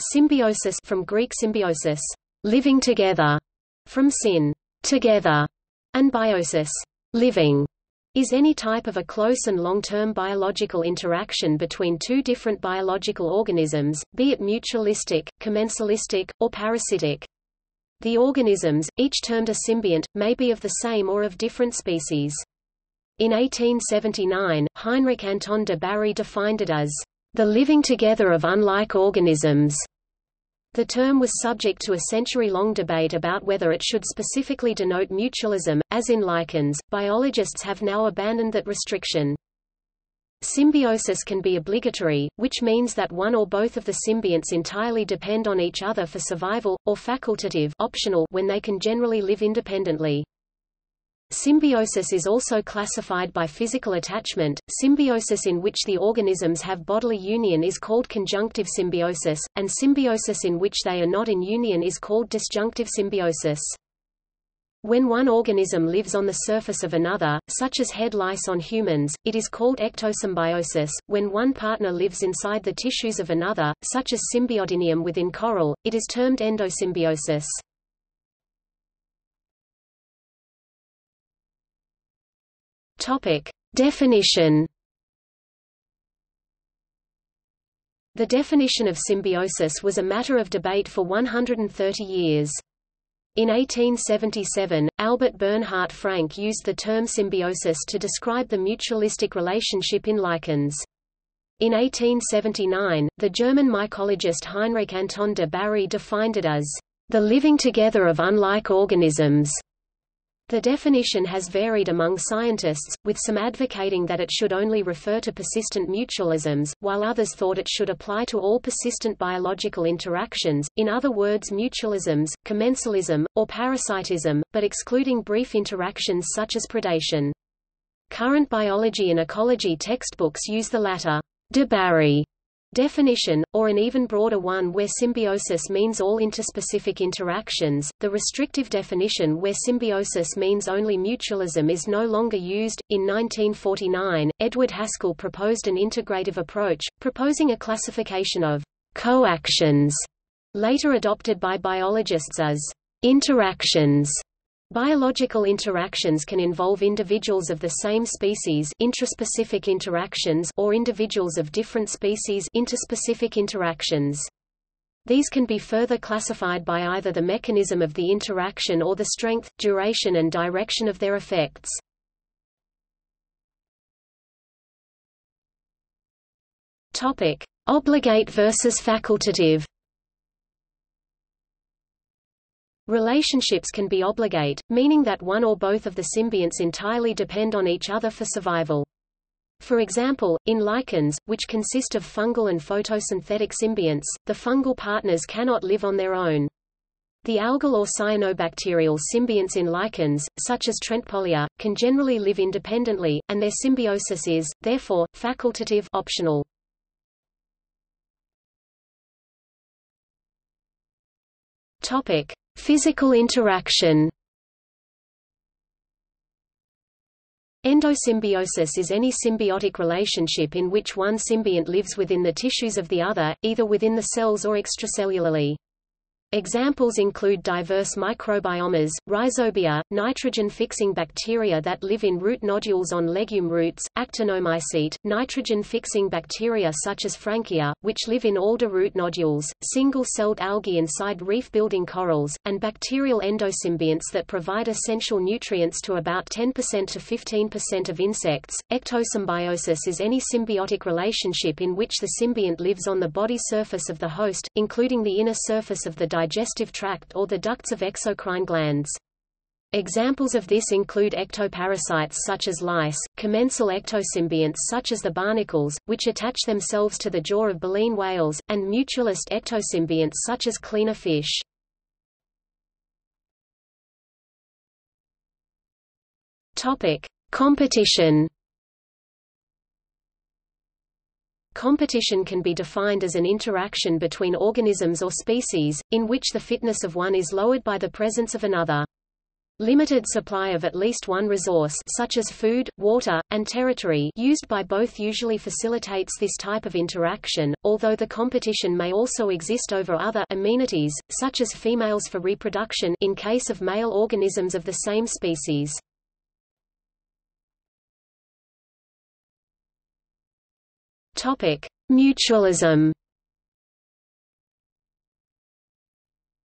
Symbiosis from Greek symbiosis, living together, from syn, together, and biosis, living, is any type of a close and long-term biological interaction between two different biological organisms, be it mutualistic, commensalistic, or parasitic. The organisms, each termed a symbiont, may be of the same or of different species. In 1879, Heinrich Anton de Bary defined it as the living together of unlike organisms. The term was subject to a century-long debate about whether it should specifically denote mutualism, as in lichens. Biologists have now abandoned that restriction. Symbiosis can be obligatory, which means that one or both of the symbionts entirely depend on each other for survival, or facultative optional when they can generally live independently. Symbiosis is also classified by physical attachment. Symbiosis in which the organisms have bodily union is called conjunctive symbiosis, and symbiosis in which they are not in union is called disjunctive symbiosis. When one organism lives on the surface of another, such as head lice on humans, it is called ectosymbiosis. When one partner lives inside the tissues of another, such as Symbiodinium within coral, it is termed endosymbiosis. Topic: Definition. The definition of symbiosis was a matter of debate for 130 years. In 1877, Albert Bernhard Frank used the term symbiosis to describe the mutualistic relationship in lichens. In 1879, the German mycologist Heinrich Anton de Bary defined it as the living together of unlike organisms. The definition has varied among scientists, with some advocating that it should only refer to persistent mutualisms, while others thought it should apply to all persistent biological interactions, in other words mutualisms, commensalism, or parasitism, but excluding brief interactions such as predation. Current biology and ecology textbooks use the latter. De Bary definition, or an even broader one where symbiosis means all interspecific interactions. The restrictive definition where symbiosis means only mutualism is no longer used. In 1949, Edward Haskell proposed an integrative approach, proposing a classification of coactions, later adopted by biologists as interactions. Biological interactions can involve individuals of the same species intraspecific interactions or individuals of different species interspecific interactions. These can be further classified by either the mechanism of the interaction or the strength, duration and direction of their effects. Obligate versus facultative. Relationships can be obligate, meaning that one or both of the symbionts entirely depend on each other for survival. For example, in lichens, which consist of fungal and photosynthetic symbionts, the fungal partners cannot live on their own. The algal or cyanobacterial symbionts in lichens, such as Trentepohlia, can generally live independently, and their symbiosis is, therefore, facultative optional. Topic: Physical interaction Endosymbiosis is any symbiotic relationship in which one symbiont lives within the tissues of the other, either within the cells or extracellularly. Examples include diverse microbiomes, rhizobia, nitrogen-fixing bacteria that live in root nodules on legume roots, actinomycete, nitrogen-fixing bacteria such as Frankia, which live in alder root nodules, single-celled algae inside reef-building corals, and bacterial endosymbionts that provide essential nutrients to about 10% to 15% of insects. Ectosymbiosis is any symbiotic relationship in which the symbiont lives on the body surface of the host, including the inner surface of the digestive tract or the ducts of exocrine glands. Examples of this include ectoparasites such as lice, commensal ectosymbionts such as the barnacles, which attach themselves to the jaw of baleen whales, and mutualist ectosymbionts such as cleaner fish. Competition Competition can be defined as an interaction between organisms or species, in which the fitness of one is lowered by the presence of another. Limited supply of at least one resource such as food, water, and territory used by both usually facilitates this type of interaction, although the competition may also exist over other amenities, such as females for reproduction in case of male organisms of the same species. Mutualism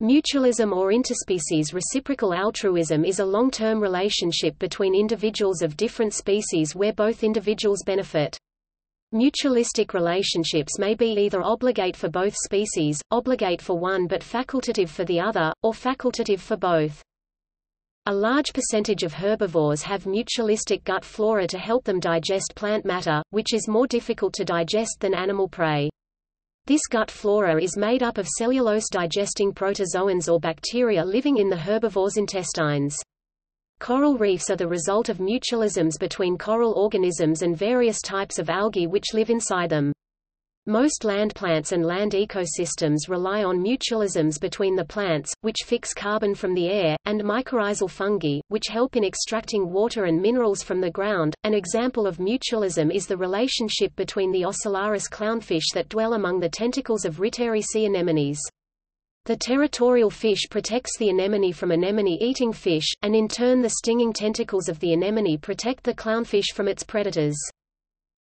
Mutualism or interspecies reciprocal altruism is a long-term relationship between individuals of different species where both individuals benefit. Mutualistic relationships may be either obligate for both species, obligate for one but facultative for the other, or facultative for both. A large percentage of herbivores have mutualistic gut flora to help them digest plant matter, which is more difficult to digest than animal prey. This gut flora is made up of cellulose-digesting protozoans or bacteria living in the herbivore's intestines. Coral reefs are the result of mutualisms between coral organisms and various types of algae which live inside them. Most land plants and land ecosystems rely on mutualisms between the plants, which fix carbon from the air, and mycorrhizal fungi, which help in extracting water and minerals from the ground. An example of mutualism is the relationship between the Ocellaris clownfish that dwell among the tentacles of Ritteri sea anemones. The territorial fish protects the anemone from anemone-eating fish, and in turn the stinging tentacles of the anemone protect the clownfish from its predators.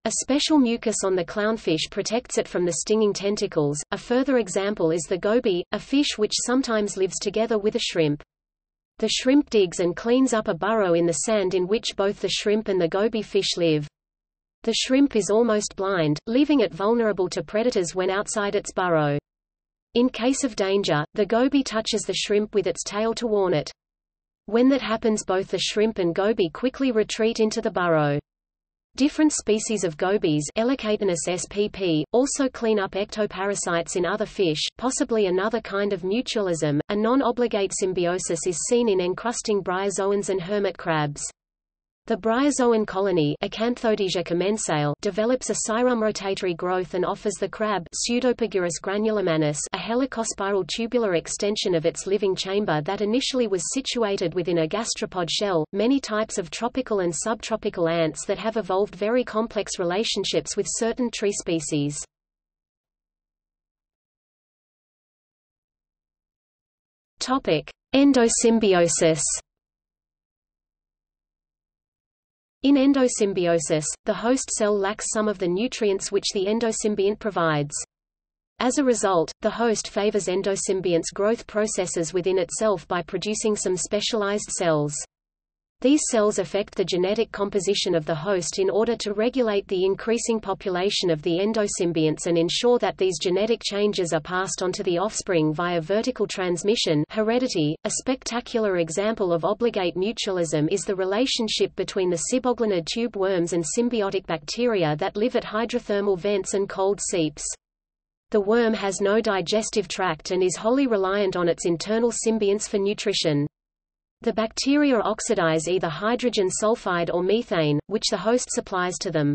A special mucus on the clownfish protects it from the stinging tentacles. A further example is the goby, a fish which sometimes lives together with a shrimp. The shrimp digs and cleans up a burrow in the sand in which both the shrimp and the goby fish live. The shrimp is almost blind, leaving it vulnerable to predators when outside its burrow. In case of danger, the goby touches the shrimp with its tail to warn it. When that happens both the shrimp and goby quickly retreat into the burrow. Different species of gobies spp, also clean up ectoparasites in other fish, possibly another kind of mutualism. A non-obligate symbiosis is seen in encrusting bryozoans and hermit crabs. The bryozoan colony commensale develops a rotatory growth and offers the crab Pseudopagurus granulimanus a helicospiral tubular extension of its living chamber that initially was situated within a gastropod shell. Many types of tropical and subtropical ants that have evolved very complex relationships with certain tree species. Topic: Endosymbiosis In endosymbiosis, the host cell lacks some of the nutrients which the endosymbiont provides. As a result, the host favors endosymbiont's growth processes within itself by producing some specialized cells. These cells affect the genetic composition of the host in order to regulate the increasing population of the endosymbionts and ensure that these genetic changes are passed on to the offspring via vertical transmission heredity. .A spectacular example of obligate mutualism is the relationship between the siboglinid tube worms and symbiotic bacteria that live at hydrothermal vents and cold seeps. The worm has no digestive tract and is wholly reliant on its internal symbionts for nutrition. The bacteria oxidize either hydrogen sulfide or methane, which the host supplies to them.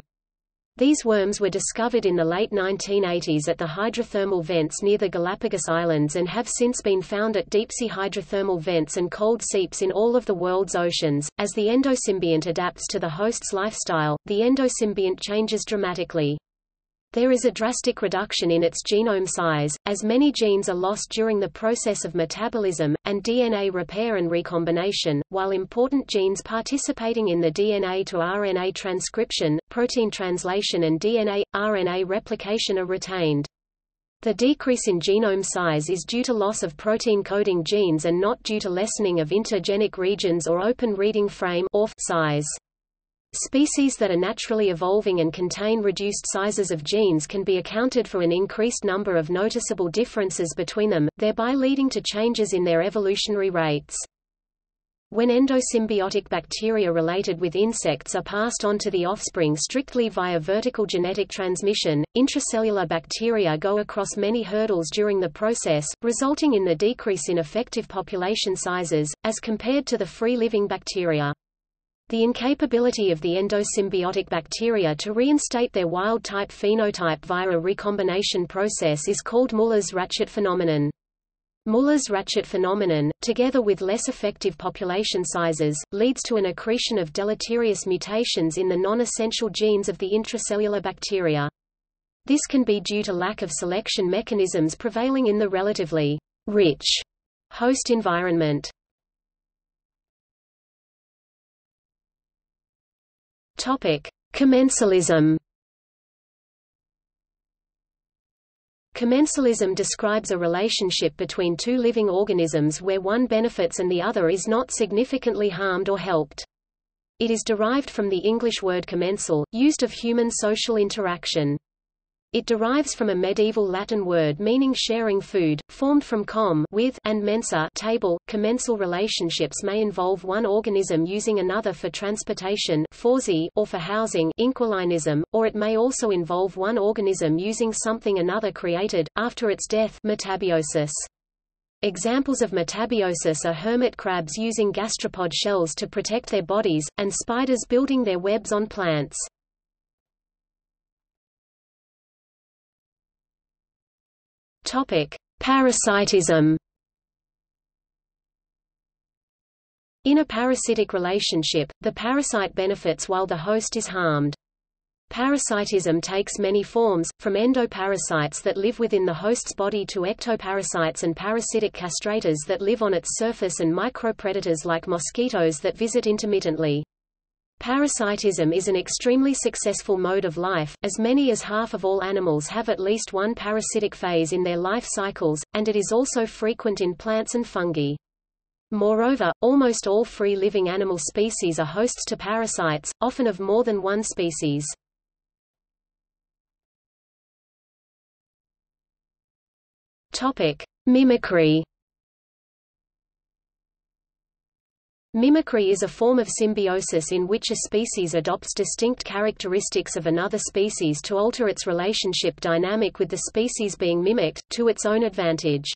These worms were discovered in the late 1980s at the hydrothermal vents near the Galapagos Islands and have since been found at deep-sea hydrothermal vents and cold seeps in all of the world's oceans. As the endosymbiont adapts to the host's lifestyle, the endosymbiont changes dramatically. There is a drastic reduction in its genome size, as many genes are lost during the process of metabolism, and DNA repair and recombination, while important genes participating in the DNA to RNA transcription, protein translation and DNA, RNA replication are retained. The decrease in genome size is due to loss of protein-coding genes and not due to lessening of intergenic regions or open reading frame size. Species that are naturally evolving and contain reduced sizes of genes can be accounted for an increased number of noticeable differences between them, thereby leading to changes in their evolutionary rates. When endosymbiotic bacteria related with insects are passed on to the offspring strictly via vertical genetic transmission, intracellular bacteria go across many hurdles during the process, resulting in the decrease in effective population sizes, as compared to the free-living bacteria. The incapability of the endosymbiotic bacteria to reinstate their wild-type phenotype via a recombination process is called Muller's ratchet phenomenon. Muller's ratchet phenomenon, together with less effective population sizes, leads to an accretion of deleterious mutations in the non-essential genes of the intracellular bacteria. This can be due to lack of selection mechanisms prevailing in the relatively rich host environment. Topic: Commensalism. Commensalism describes a relationship between two living organisms where one benefits and the other is not significantly harmed or helped. It is derived from the English word commensal, used of human social interaction. It derives from a medieval Latin word meaning sharing food, formed from com with and mensa table. Commensal relationships may involve one organism using another for transportation or for housing inquilinism, or it may also involve one organism using something another created, after its death metabiosis. Examples of metabiosis are hermit crabs using gastropod shells to protect their bodies, and spiders building their webs on plants. Topic: Parasitism. In a parasitic relationship, the parasite benefits while the host is harmed. Parasitism takes many forms, from endoparasites that live within the host's body to ectoparasites and parasitic castrators that live on its surface and micropredators like mosquitoes that visit intermittently. Parasitism is an extremely successful mode of life, as many as half of all animals have at least one parasitic phase in their life cycles, and it is also frequent in plants and fungi. Moreover, almost all free-living animal species are hosts to parasites, often of more than one species. Mimicry Mimicry is a form of symbiosis in which a species adopts distinct characteristics of another species to alter its relationship dynamic with the species being mimicked, to its own advantage.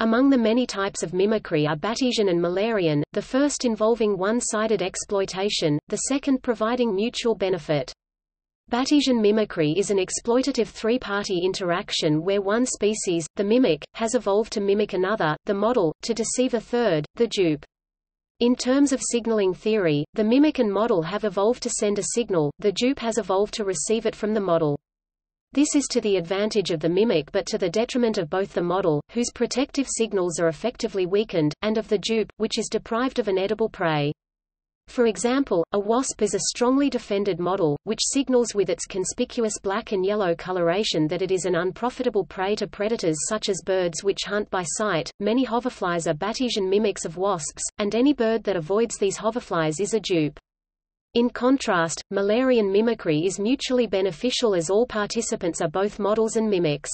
Among the many types of mimicry are Batesian and Mullerian, the first involving one-sided exploitation, the second providing mutual benefit. Batesian mimicry is an exploitative three-party interaction where one species, the mimic, has evolved to mimic another, the model, to deceive a third, the dupe. In terms of signaling theory, the mimic and model have evolved to send a signal, the dupe has evolved to receive it from the model. This is to the advantage of the mimic but to the detriment of both the model, whose protective signals are effectively weakened, and of the dupe, which is deprived of an edible prey. For example, a wasp is a strongly defended model, which signals with its conspicuous black and yellow coloration that it is an unprofitable prey to predators such as birds which hunt by sight. Many hoverflies are Batesian mimics of wasps, and any bird that avoids these hoverflies is a dupe. In contrast, Mullerian mimicry is mutually beneficial as all participants are both models and mimics.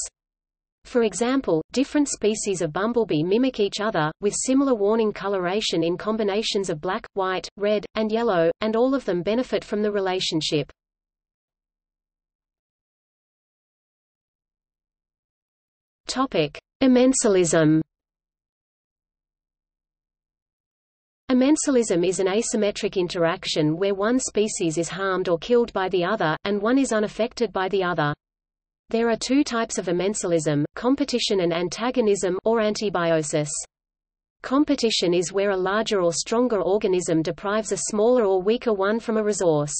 For example, different species of bumblebee mimic each other, with similar warning coloration in combinations of black, white, red, and yellow, and all of them benefit from the relationship. Topic: Amensalism. Amensalism is an asymmetric interaction where one species is harmed or killed by the other, and one is unaffected by the other. There are two types of amensalism, competition and antagonism or antibiosis. Competition is where a larger or stronger organism deprives a smaller or weaker one from a resource.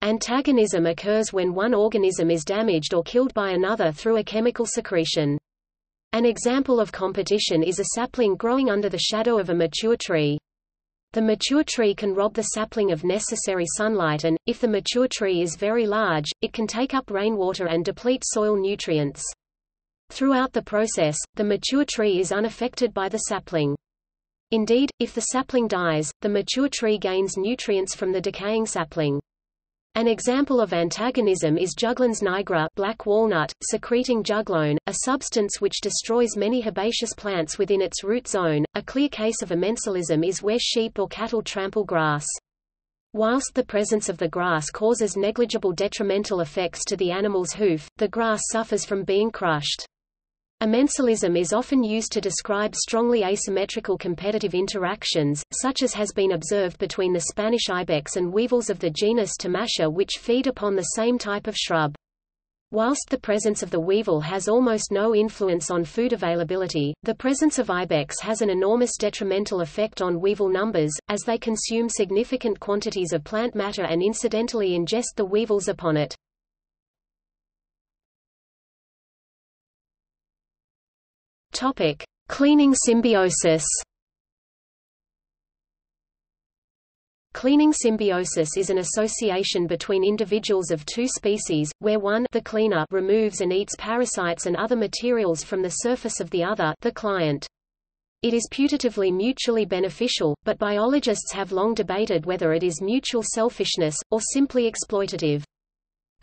Antagonism occurs when one organism is damaged or killed by another through a chemical secretion. An example of competition is a sapling growing under the shadow of a mature tree. The mature tree can rob the sapling of necessary sunlight and, if the mature tree is very large, it can take up rainwater and deplete soil nutrients. Throughout the process, the mature tree is unaffected by the sapling. Indeed, if the sapling dies, the mature tree gains nutrients from the decaying sapling. An example of antagonism is Juglans nigra black walnut, secreting juglone, a substance which destroys many herbaceous plants within its root zone. A clear case of amensalism is where sheep or cattle trample grass. Whilst the presence of the grass causes negligible detrimental effects to the animal's hoof, the grass suffers from being crushed. Amensalism is often used to describe strongly asymmetrical competitive interactions, such as has been observed between the Spanish ibex and weevils of the genus Thamassia which feed upon the same type of shrub. Whilst the presence of the weevil has almost no influence on food availability, the presence of ibex has an enormous detrimental effect on weevil numbers, as they consume significant quantities of plant matter and incidentally ingest the weevils upon it. Topic: Cleaning symbiosis. Cleaning symbiosis is an association between individuals of two species, where one the cleaner removes and eats parasites and other materials from the surface of the other the client. It is putatively mutually beneficial, but biologists have long debated whether it is mutual selfishness, or simply exploitative.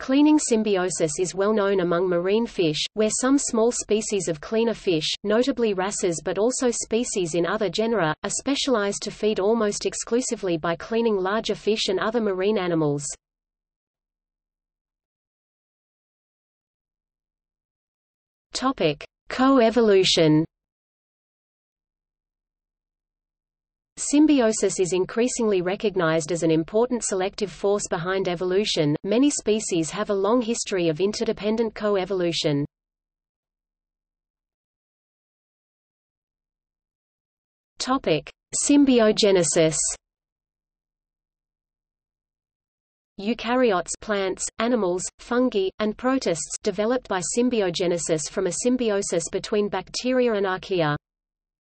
Cleaning symbiosis is well known among marine fish, where some small species of cleaner fish, notably wrasses but also species in other genera, are specialized to feed almost exclusively by cleaning larger fish and other marine animals. Co-evolution Symbiosis is increasingly recognized as an important selective force behind evolution. Many species have a long history of interdependent co-evolution. Topic: Symbiogenesis. Eukaryotes plants, animals, fungi, and protists developed by symbiogenesis from a symbiosis between bacteria and archaea.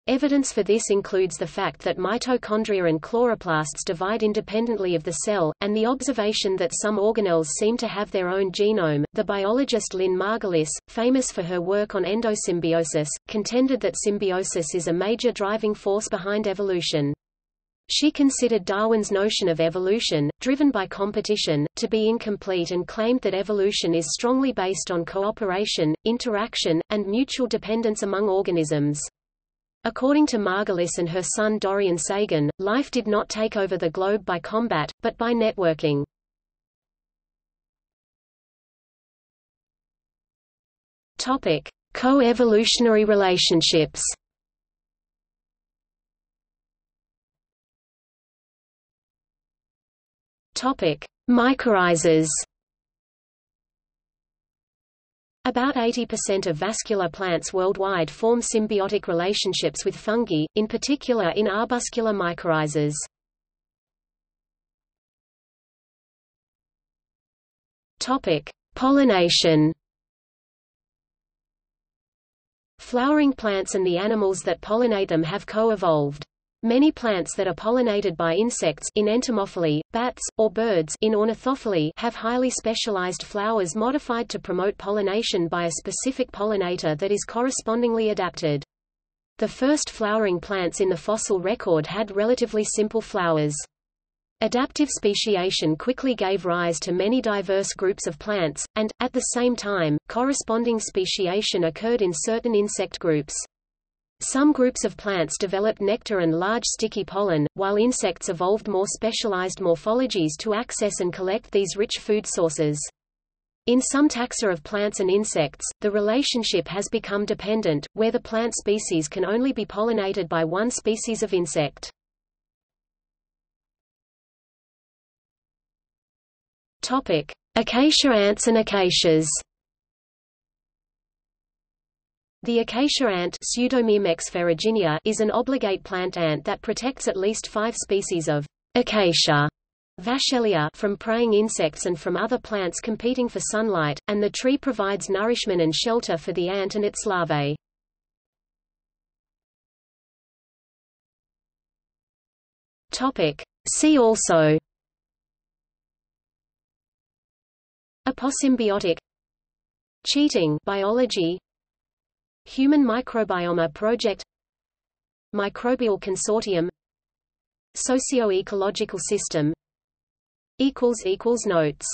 Evidence for this includes the fact that mitochondria and chloroplasts divide independently of the cell, and the observation that some organelles seem to have their own genome. The biologist Lynn Margulis, famous for her work on endosymbiosis, contended that symbiosis is a major driving force behind evolution. She considered Darwin's notion of evolution, driven by competition, to be incomplete and claimed that evolution is strongly based on cooperation, interaction, and mutual dependence among organisms. According to Margulis and her son Dorian Sagan, life did not take over the globe by combat, but by networking. Topic: Co-evolutionary relationships. Topic: Mycorrhizas. About 80% of vascular plants worldwide form symbiotic relationships with fungi, in particular in arbuscular mycorrhizas. Topic: Pollination. Flowering plants and the animals that pollinate them have co-evolved. Many plants that are pollinated by insects in entomophily, bats, or birds in ornithophily have highly specialized flowers modified to promote pollination by a specific pollinator that is correspondingly adapted. The first flowering plants in the fossil record had relatively simple flowers. Adaptive speciation quickly gave rise to many diverse groups of plants, and, at the same time, corresponding speciation occurred in certain insect groups. Some groups of plants developed nectar and large sticky pollen, while insects evolved more specialized morphologies to access and collect these rich food sources. In some taxa of plants and insects, the relationship has become dependent, where the plant species can only be pollinated by one species of insect. Acacia ants and acacias the acacia ant is an obligate plant ant that protects at least five species of acacia Vachellia from preying insects and from other plants competing for sunlight, and the tree provides nourishment and shelter for the ant and its larvae. See also Aposymbiotic Cheating biology Human Microbiome Project Microbial Consortium Socio-ecological system Notes